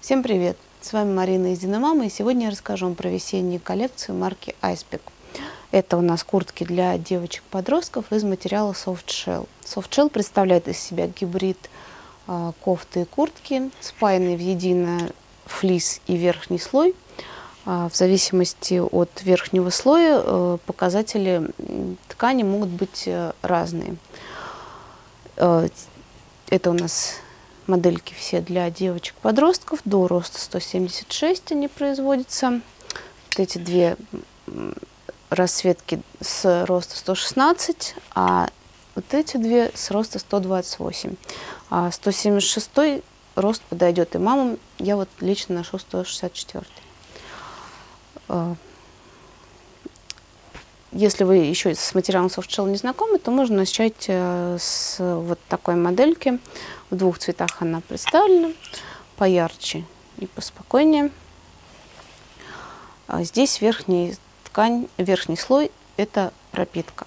Всем привет! С вами Марина из Диномама, и сегодня я расскажу вам про весеннюю коллекцию марки Icepick. Это у нас куртки для девочек-подростков из материала Soft Shell. Представляет из себя гибрид э, кофты и куртки, спаянные в единое флис и верхний слой. Э, в зависимости от верхнего слоя э, показатели ткани могут быть э, разные. Э, это у нас модельки все для девочек-подростков. До роста 176 они производятся. Вот эти две расцветки с роста 116, а вот эти две с роста 128. А 176 рост подойдет и мамам. Я вот лично ношу 164. Если вы еще с материалом softshell не знакомы, то можно начать э, с вот такой модельки. В двух цветах она представлена, поярче и поспокойнее. А здесь верхний ткань, верхний слой – это пропитка.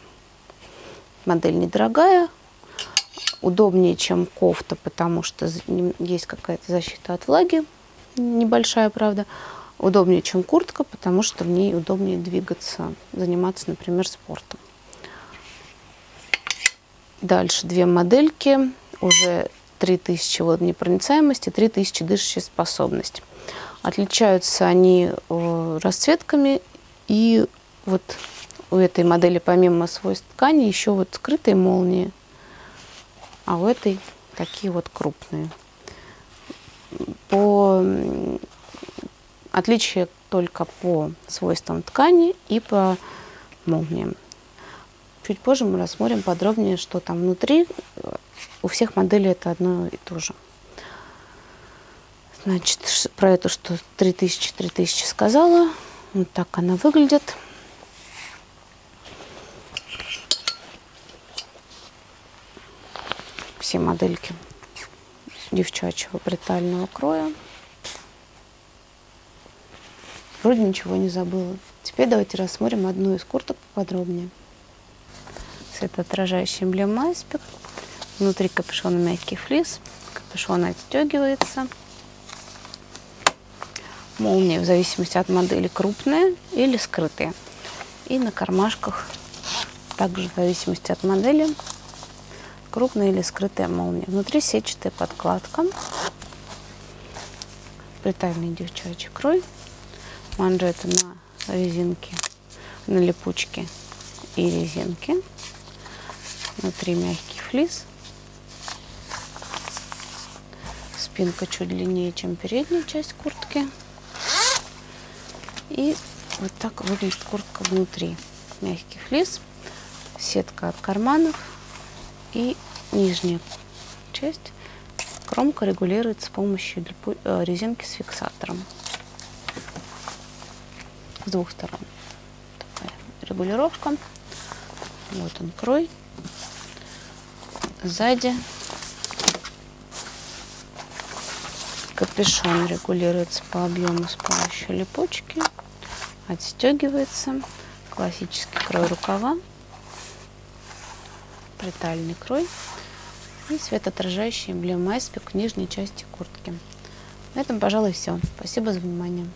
Модель недорогая, удобнее, чем кофта, потому что есть какая-то защита от влаги, небольшая, правда. Удобнее, чем куртка, потому что в ней удобнее двигаться, заниматься, например, спортом. Дальше две модельки, уже 3000 водонепроницаемости, 3000 дышащей способность. Отличаются они э, расцветками и вот у этой модели помимо свойств ткани еще вот скрытые молнии, а у этой такие вот крупные. По отличие только по свойствам ткани и по молниям. Чуть позже мы рассмотрим подробнее, что там внутри. У всех моделей это одно и то же. Значит, про это, что 3000, 3000 сказала. Вот так она выглядит. Все модельки девчачьего бритального кроя. Вроде ничего не забыла. Теперь давайте рассмотрим одну из курток поподробнее. Светоотражающий эмблем Айспек. Внутри капюшона мягкий флис. Капюшон отстегивается. Молнии в зависимости от модели крупные или скрытые. И на кармашках также в зависимости от модели крупная или скрытая молния. Внутри сетчатая подкладка. Бритальный девчачий крой. Манжеты на резинке, на липучке и резинке. Внутри мягкий флис. Спинка чуть длиннее, чем передняя часть куртки. И вот так выглядит куртка внутри. Мягкий флис, сетка от карманов и нижняя часть. Кромка регулируется с помощью э, резинки с фиксатором. С двух сторон. Такая регулировка. Вот он крой. Сзади капюшон регулируется по объему с помощью липучки отстегивается. Классический крой рукава, притальный крой и светоотражающий эмблема Айспик в нижней части куртки. На этом, пожалуй, все. Спасибо за внимание.